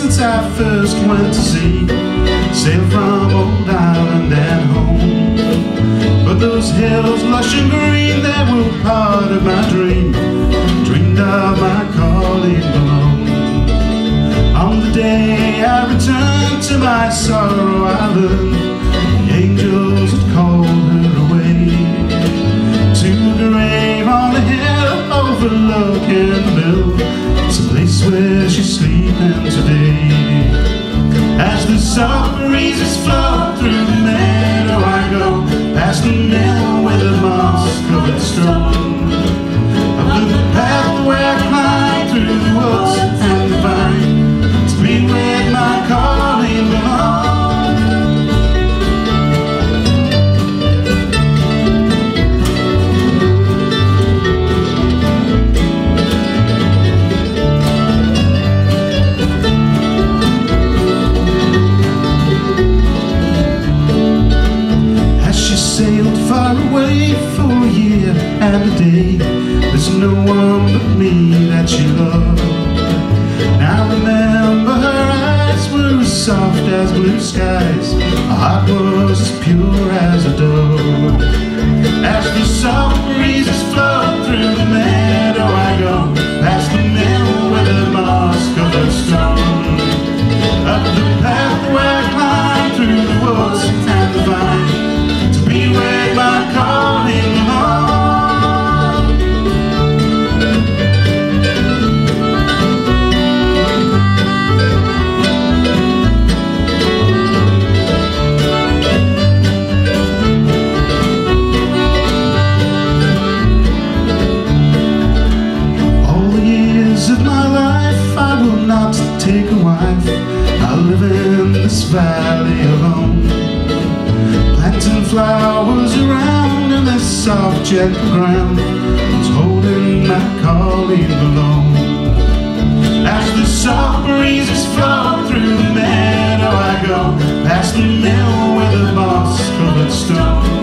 since I first went to sea. Sailed from old Ireland and home. But those hills lush and green They were part of my dream. Dreamed of my Colleen Malone On the day I returned to my sorrow I learned The angels had called her away. To a grave on a hill overlooking the mill where she's sleeping today. As the soft breezes flow through the meadow I go Past the mill with a moss-covered stone day. There's no one but me that she loved Now remember her eyes were soft as blue skies. Her heart was as pure as a dove. As the soft breezes valley alone planting flowers around in this soft gentle ground. It's holding my Colleen Malone As the soft breezes flow through the meadow I go Past the mill with a moss-covered stone